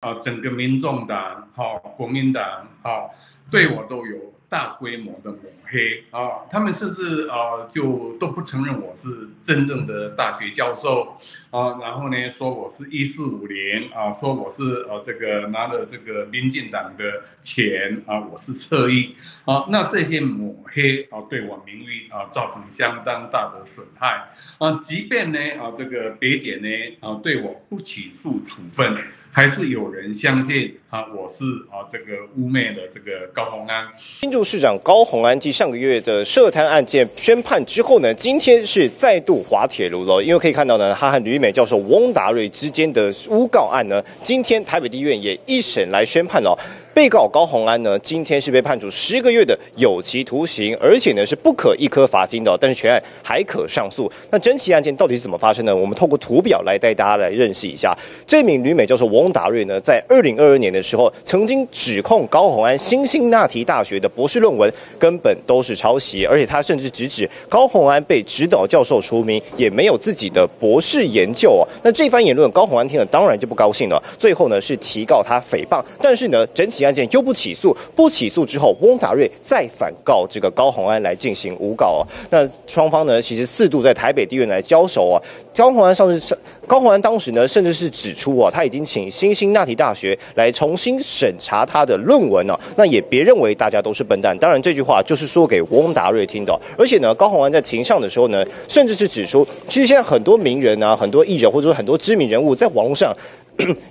啊，整个民众党、好国民党、好对我都有。大规模的抹黑啊，他们甚至啊就都不承认我是真正的大学教授啊，然后呢说我是一四五零啊，说我是呃这个拿了这个民进党的钱啊，我是侧翼啊，那这些抹黑啊对我名誉啊造成相当大的损害啊，即便呢啊这个北检呢啊对我不起诉处分。还是有人相信啊，我是啊这个污蔑的这个高鸿安。新竹市长高鸿安继上个月的涉贪案件宣判之后呢，今天是再度滑铁卢了。因为可以看到呢，他和吕美教授翁达瑞之间的诬告案呢，今天台北地院也一审来宣判了。被告高鸿安呢，今天是被判处十个月的有期徒刑，而且呢是不可一科罚金的，但是全案还可上诉。那整起案件到底是怎么发生的？我们透过图表来带大家来认识一下。这名女美教授翁达瑞呢，在二零二二年的时候，曾经指控高鸿安新兴那提大学的博士论文根本都是抄袭，而且他甚至直指高鸿安被指导教授除名，也没有自己的博士研究哦。那这番言论，高鸿安听了当然就不高兴了，最后呢是提告他诽谤，但是呢整体。案件又不起诉，不起诉之后，翁达瑞再反告这个高鸿安来进行诬告哦。那双方呢，其实四度在台北地院来交手啊。高鸿安上次上高洪安当时呢，甚至是指出啊，他已经请新兴那提大学来重新审查他的论文了。那也别认为大家都是笨蛋。当然，这句话就是说给翁达瑞听的。而且呢，高洪安在庭上的时候呢，甚至是指出，其实现在很多名人啊，很多艺人或者说很多知名人物，在网络上。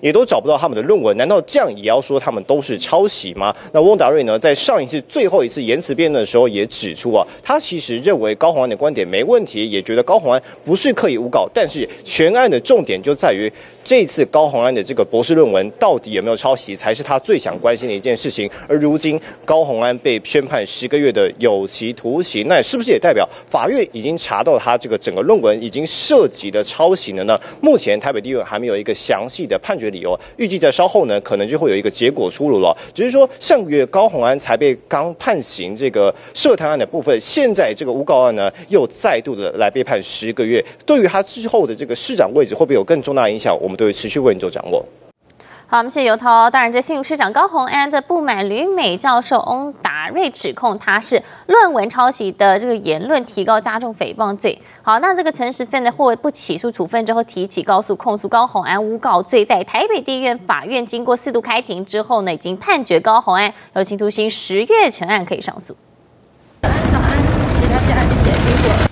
也都找不到他们的论文，难道这样也要说他们都是抄袭吗？那翁达瑞呢，在上一次最后一次言辞辩论的时候也指出啊，他其实认为高宏安的观点没问题，也觉得高宏安不是刻意诬告，但是全案的重点就在于这次高宏安的这个博士论文到底有没有抄袭，才是他最想关心的一件事情。而如今高宏安被宣判十个月的有期徒刑，那是不是也代表法院已经查到他这个整个论文已经涉及的抄袭了呢？目前台北地院还没有一个详细的。判决理由预计在稍后呢，可能就会有一个结果出炉了。只是说上个月高鸿安才被刚判刑这个涉贪案的部分，现在这个诬告案呢又再度的来被判十个月，对于他之后的这个市长位置会不会有更重大影响？我们都会持续为你做掌握。好，我们谢谢尤涛。当然，这新竹市长高鸿安的不满吕美教授翁瑞指控他是论文抄袭的这个言论，提高加重诽谤罪。好，那这个陈时芬呢，获不起诉处分之后，提起告诉控诉高鸿安诬告罪，在台北地院法院经过四度开庭之后呢，已经判决高鸿安有期徒刑十月，全案可以上诉。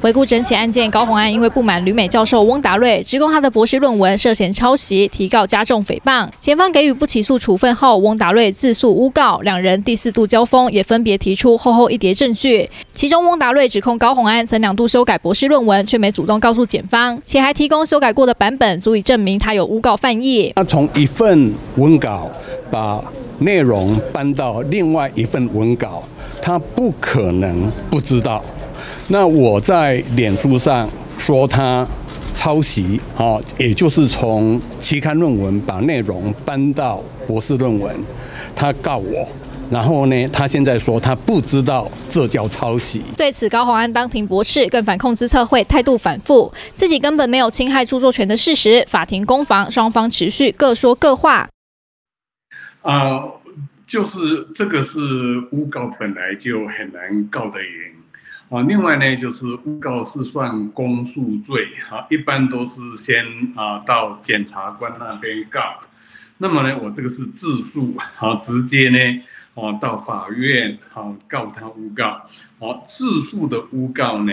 回顾整起案件，高鸿安因为不满吕美教授翁达瑞指控他的博士论文涉嫌抄袭，提告加重诽谤。检方给予不起诉处分后，翁达瑞自诉诬告，两人第四度交锋，也分别提出厚厚一叠证据。其中，翁达瑞指控高鸿安曾两度修改博士论文，却没主动告诉检方，且还提供修改过的版本，足以证明他有诬告犯意。他从一份文稿把内容搬到另外一份文稿，他不可能不知道。那我在脸书上说他抄袭，啊，也就是从期刊论文把内容搬到博士论文，他告我，然后呢，他现在说他不知道这叫抄袭。对此，高鸿安当庭驳斥，更反控资策会态度反复，自己根本没有侵害著作权的事实。法庭攻防，双方持续各说各话。啊，就是这个是诬告本来就很难告得赢。啊，另外呢，就是诬告是算公诉罪，哈，一般都是先啊到检察官那边告，那么呢，我这个是自诉，好，直接呢，哦到法院，好告他诬告，好，自诉的诬告呢，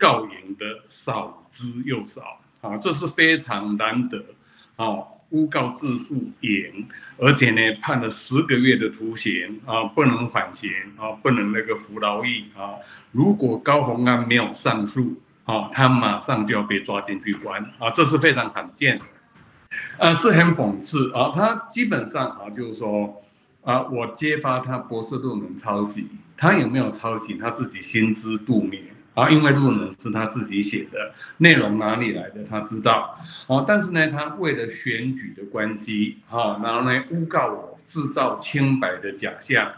告赢的少之又少，啊，这是非常难得，啊。诬告自诉赢，而且呢判了十个月的徒刑啊，不能缓刑啊，不能那个服劳役啊。如果高洪安没有上诉啊，他马上就要被抓进去关啊，这是非常罕见，啊，是很讽刺啊。他基本上啊，就是说啊，我揭发他博士论文抄袭，他有没有抄袭，他自己心知肚明。啊，因为论文是他自己写的，内容哪里来的他知道。啊，但是呢，他为了选举的关系，哈，然后呢诬告我制造清白的假象。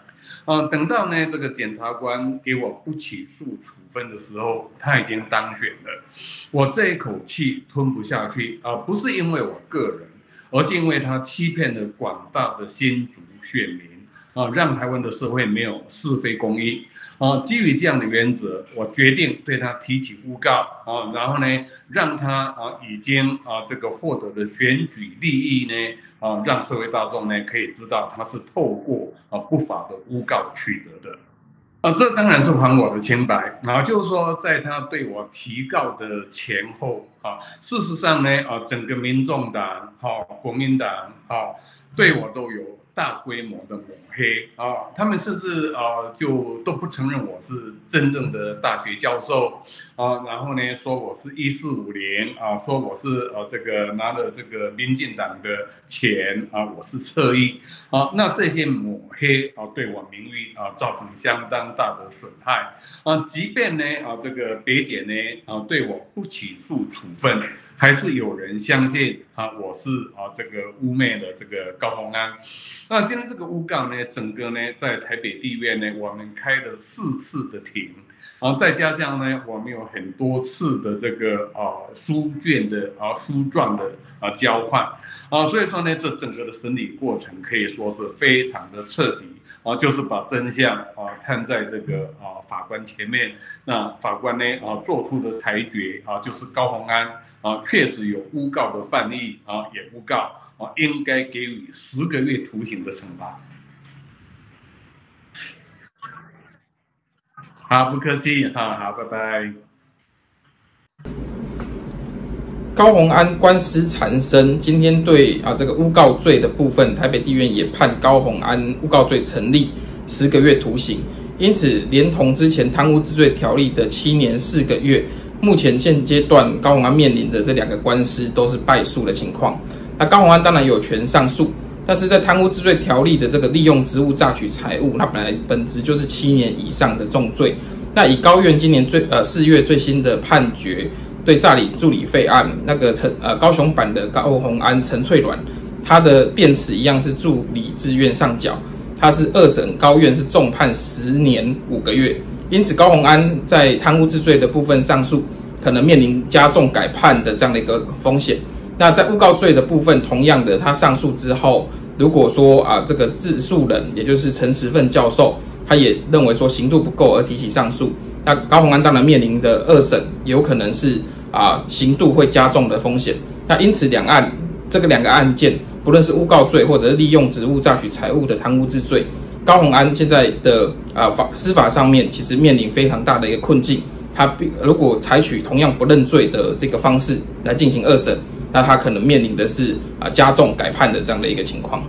啊，等到呢这个检察官给我不起诉处分的时候，他已经当选了。我这一口气吞不下去啊，不是因为我个人，而是因为他欺骗了广大的新族选民啊，让台湾的社会没有是非公义啊。基于这样的原则，我决定对他提起诬告啊，然后呢，让他啊已经啊这个获得的选举利益呢啊，让社会大众呢可以知道他是透过啊不法的诬告取得的。啊，这当然是还我的清白然啊！就是说，在他对我提告的前后啊，事实上呢，啊，整个民众党、好国民党、好对我都有。大规模的抹黑啊，他们甚至啊就都不承认我是真正的大学教授啊，然后呢说我是一四五零啊，说我是呃这个拿了这个民进党的钱啊，我是侧翼啊，那这些抹黑啊对我名誉啊造成相当大的损害啊，即便呢啊这个北检呢啊对我不起诉处分。还是有人相信啊，我是啊这个污蔑的这个高鸿安。那今天这个乌港呢，整个呢在台北地院呢，我们开了四次的庭，然后再加上呢，我们有很多次的这个啊书卷的啊书状的啊交换啊，所以说呢，这整个的审理过程可以说是非常的彻底啊，就是把真相啊摊在这个啊法官前面，那法官呢啊做出的裁决啊就是高鸿安。啊，确实有诬告的犯意啊，也诬告啊，应该给予十个月徒刑的惩罚。好，不客气，好好，拜拜。高鸿安官司缠身，今天对啊这个诬告罪的部分，台北地院也判高鸿安诬告罪成立，十个月徒刑，因此连同之前贪污治罪条例的七年四个月。目前现阶段高鸿安面临的这两个官司都是败诉的情况。那高鸿安当然有权上诉，但是在贪污治罪条例的这个利用职务榨取财物，那本来本质就是七年以上的重罪。那以高院今年最呃四月最新的判决，对诈领助理费案，那个陈呃高雄版的高鸿安陈翠鸾，他的辩词一样是助理自愿上缴，他是二审高院是重判十年五个月。因此，高鸿安在贪污治罪的部分上诉，可能面临加重改判的这样的一个风险。那在诬告罪的部分，同样的，他上诉之后，如果说啊，这个自诉人，也就是陈时奋教授，他也认为说刑度不够而提起上诉，那高鸿安当然面临的二审，有可能是啊刑度会加重的风险。那因此，两案这个两个案件，不论是诬告罪或者是利用职务榨取财物的贪污之罪。高鸿安现在的啊法司法上面其实面临非常大的一个困境，他如果采取同样不认罪的这个方式来进行二审，那他可能面临的是啊加重改判的这样的一个情况。